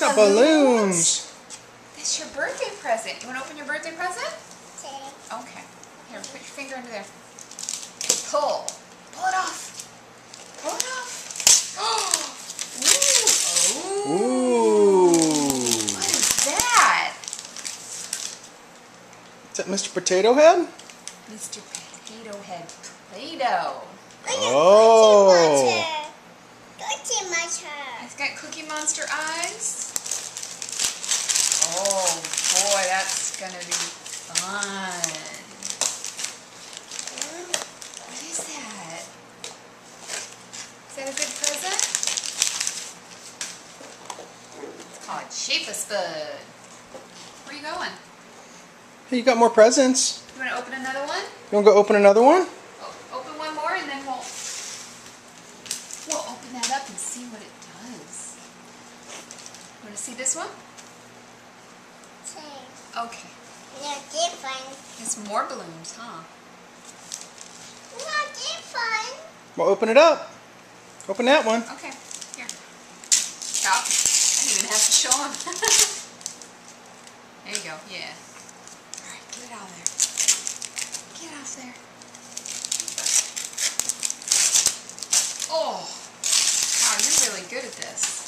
got balloons. That's your birthday present. You want to open your birthday present? Okay. Okay. Here, put your finger under there. Pull. Pull it off. Pull it off. Ooh. Ooh. Ooh. What is that? Is that Mr. Potato Head? Mr. Potato Head Play-Doh. Oh. Cookie Monster. It's got Cookie Monster eyes. Oh boy, that's gonna be fun. What is that? Is that a good present? It's called Shape-a-Spud. Where are you going? Hey, you got more presents. You want to open another one? You want to go open another one? O- open one more and then we'll we'll open that up and see what it does. Want to see this one? Okay. Okay. No different. It's more balloons, huh? No different. Well, open it up. Open that one. Okay. Here. Oh, I didn't even have to show him. there you go. Yeah. All right, get it out of there. Get off there. Oh. Wow, you're really good at this.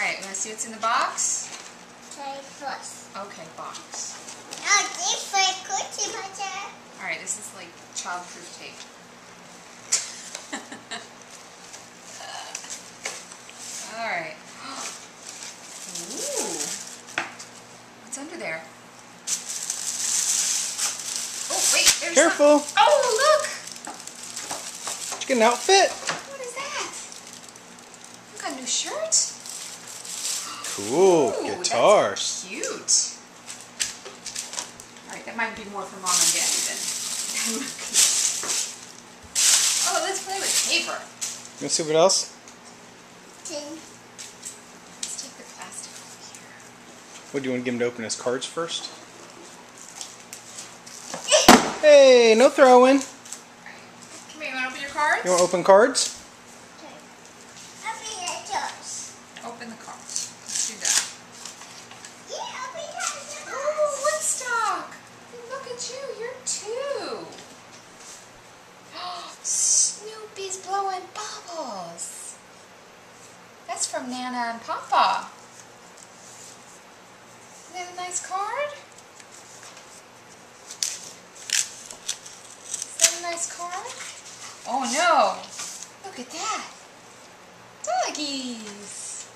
All right, want to see what's in the box? Okay, first. Okay, box. No different Cookie Monster. All right, this is like child-proof tape. All right. Ooh. What's under there? Oh, wait, there's some- Careful. Oh, look! Did you get an outfit? What is that? You got a new shirt? Cool. Ooh, Guitars. That's cute. All right, that might be more for mom and daddy then. oh, let's play with paper. You want to see what else? Tin. Let's take the plastic off here. What do you want to give him to open his cards first? Hey, no throwing. Come here, you want to open your cards? You want to open cards? Okay. Open your doors. Open the cards. Let's do that. Yeah, open your doors. Oh, Woodstock! Look at you, you're two. Blowing bubbles. That's from Nana and Papa. Isn't that a nice card? Is that a nice card? Oh no! Look at that! Doggies!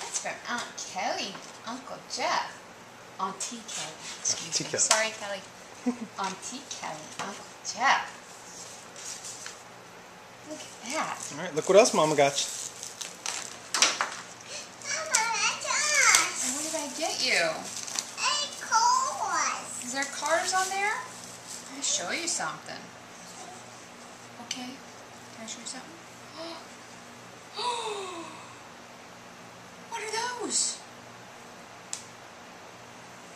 That's from Aunt Kelly, Uncle Jeff, Auntie Kelly. Excuse Auntie me. Kelly. Sorry, Kelly. Auntie Kelly, Uncle Jeff. Look at that. All right, look what else Mama got you. Mama, that's us. And what did I get you? Hey, cold. Is there cars on there? Let me show you something. Okay. Can I show you something? what are those?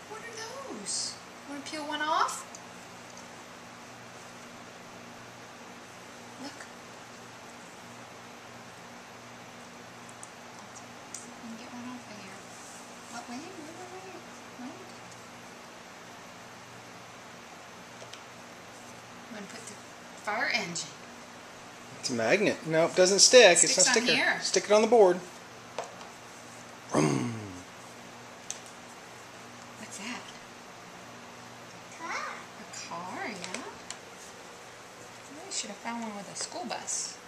What are those? Want to peel one off? Look. You can get one off of here. Oh, wait, wait, wait, wait. Wait. I'm going to put the fire engine. It's a magnet. No, it doesn't stick. It it's sticks not on sticker. here. Stick it on the board. Vroom. What's that? A Car. A car, yeah? I should have found one with a school bus.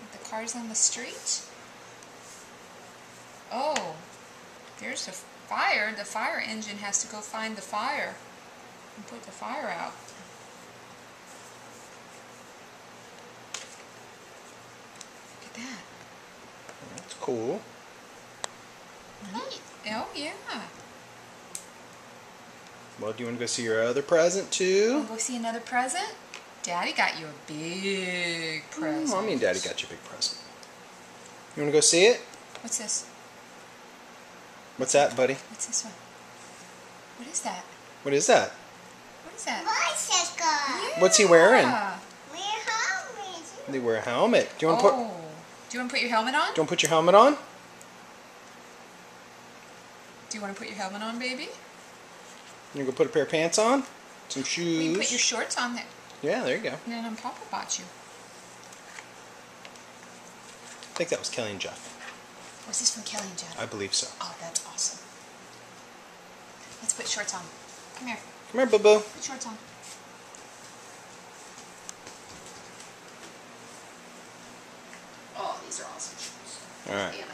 With the cars on the street? Oh, there's a fire. The fire engine has to go find the fire and put the fire out. Look at that. That's cool. Neat. Oh, yeah. Well, do you want to go see your other present too? Wanna go see another present? Daddy got you a big present. Mm, Mommy and Daddy got you a big present. You want to go see it? What's this? What's that, buddy? What's this one? What is that? What is that? What is that? Why What's he wearing? Yeah. We have me. They wear a helmet. Do you want to put? Do you want to put your helmet on? Do you want to put your helmet on? Do you want to put your helmet on, baby? You go put a pair of pants on? Some Well, you shoes. put your shorts on there. Yeah, there you go. And then Papa bought you. I think that was Kelly and Jeff. Was this from Kelly and Jeff? I believe so. Oh, that's awesome. Let's put shorts on. Come here. Come here, Boo Boo. Put shorts on. Oh, these are awesome shoes. All right.